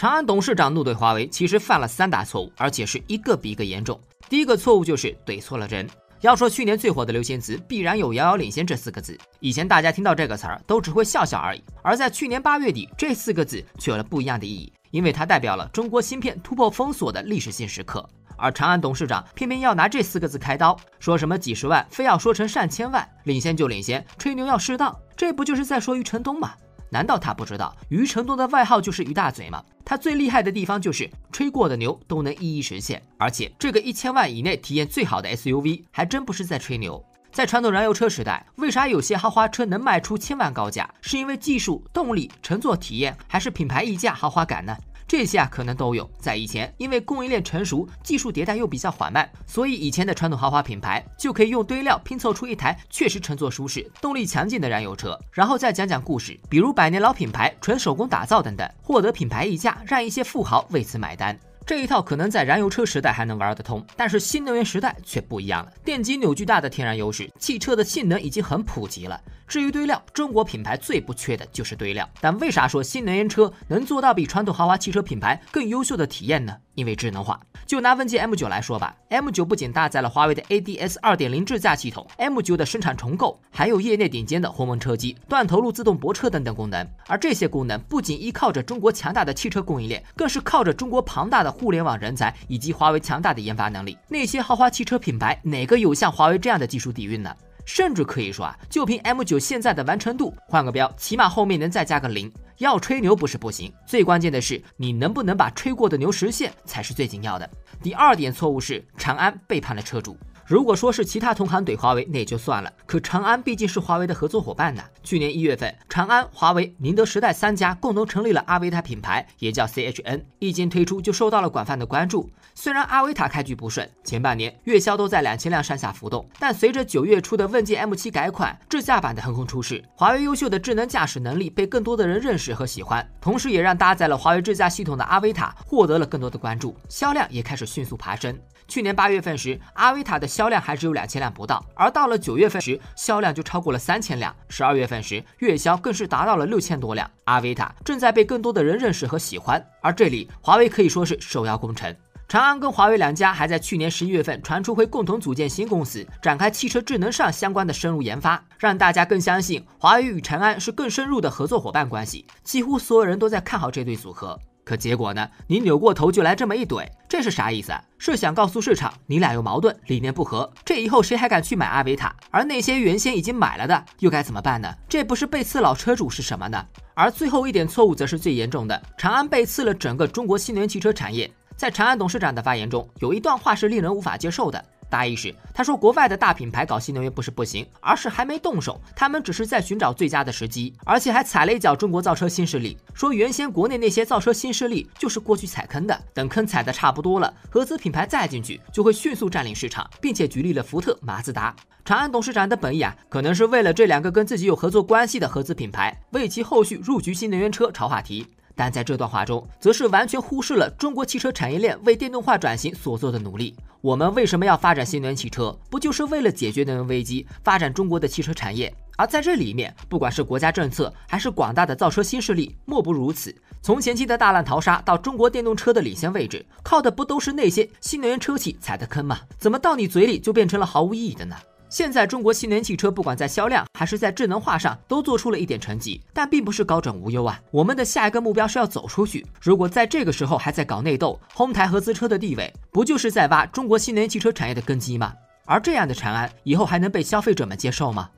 长安董事长怒怼华为，其实犯了三大错误，而且是一个比一个严重。第一个错误就是怼错了人。要说去年最火的流行词，必然有“遥遥领先”这四个字。以前大家听到这个词儿，都只会笑笑而已。而在去年八月底，这四个字却有了不一样的意义，因为它代表了中国芯片突破封锁的历史性时刻。而长安董事长偏偏要拿这四个字开刀，说什么几十万，非要说成上千万，领先就领先，吹牛要适当，这不就是在说余承东吗？难道他不知道余承东的外号就是余大嘴吗？他最厉害的地方就是吹过的牛都能一一实现，而且这个一千万以内体验最好的 SUV，还真不是在吹牛。在传统燃油车时代，为啥有些豪华车能卖出千万高价？是因为技术、动力、乘坐体验，还是品牌溢价、豪华感呢？这些啊，可能都有。在以前，因为供应链成熟，技术迭代又比较缓慢，所以以前的传统豪华品牌就可以用堆料拼凑出一台确实乘坐舒适、动力强劲的燃油车。然后再讲讲故事，比如百年老品牌纯手工打造等等，获得品牌溢价，让一些富豪为此买单。这一套可能在燃油车时代还能玩得通，但是新能源时代却不一样了。电机扭矩大的天然优势，汽车的性能已经很普及了。至于堆料，中国品牌最不缺的就是堆料。但为啥说新能源车能做到比传统豪华汽车品牌更优秀的体验呢？因为智能化。就拿问界 M9 来说吧，M9 不仅搭载了华为的 ADS 2.0智驾系统，M9 的生产重构，还有业内顶尖的鸿蒙车机、断头路自动泊车等等功能。而这些功能不仅依靠着中国强大的汽车供应链，更是靠着中国庞大的互联网人才以及华为强大的研发能力。那些豪华汽车品牌哪个有像华为这样的技术底蕴呢？甚至可以说啊，就凭 M9 现在的完成度，换个标，起码后面能再加个零。要吹牛不是不行，最关键的是你能不能把吹过的牛实现，才是最紧要的。第二点错误是长安背叛了车主。如果说是其他同行怼华为，那也就算了。可长安毕竟是华为的合作伙伴呢。去年一月份，长安、华为、宁德时代三家共同成立了阿维塔品牌，也叫 CHN。一经推出就受到了广泛的关注。虽然阿维塔开局不顺，前半年月销都在两千辆上下浮动，但随着九月初的问界 M7 改款，智驾版的横空出世，华为优秀的智能驾驶能力被更多的人认识和喜欢，同时也让搭载了华为智驾系统的阿维塔获得了更多的关注，销量也开始迅速爬升。去年八月份时，阿维塔的销量还只有两千辆不到，而到了九月份时，销量就超过了三千辆。十二月份时，月销更是达到了六千多辆。阿维塔正在被更多的人认识和喜欢，而这里华为可以说是首要功臣。长安跟华为两家还在去年十一月份传出会共同组建新公司，展开汽车智能上相关的深入研发，让大家更相信华为与长安是更深入的合作伙伴关系。几乎所有人都在看好这对组合。可结果呢？你扭过头就来这么一怼，这是啥意思？是想告诉市场你俩有矛盾，理念不合？这以后谁还敢去买阿维塔？而那些原先已经买了的，又该怎么办呢？这不是背刺老车主是什么呢？而最后一点错误则是最严重的，长安背刺了整个中国新能源汽车产业。在长安董事长的发言中，有一段话是令人无法接受的。大意是，他说国外的大品牌搞新能源不是不行，而是还没动手，他们只是在寻找最佳的时机，而且还踩了一脚中国造车新势力。说原先国内那些造车新势力就是过去踩坑的，等坑踩的差不多了，合资品牌再进去就会迅速占领市场，并且举例了福特、马自达。长安董事长的本意啊，可能是为了这两个跟自己有合作关系的合资品牌，为其后续入局新能源车炒话题。但在这段话中，则是完全忽视了中国汽车产业链为电动化转型所做的努力。我们为什么要发展新能源汽车？不就是为了解决能源危机，发展中国的汽车产业？而在这里面，不管是国家政策，还是广大的造车新势力，莫不如此。从前期的大浪淘沙到中国电动车的领先位置，靠的不都是那些新能源车企踩的坑吗？怎么到你嘴里就变成了毫无意义的呢？现在中国新能源汽车不管在销量还是在智能化上都做出了一点成绩，但并不是高枕无忧啊。我们的下一个目标是要走出去。如果在这个时候还在搞内斗，哄抬合资车的地位，不就是在挖中国新能源汽车产业的根基吗？而这样的长安以后还能被消费者们接受吗？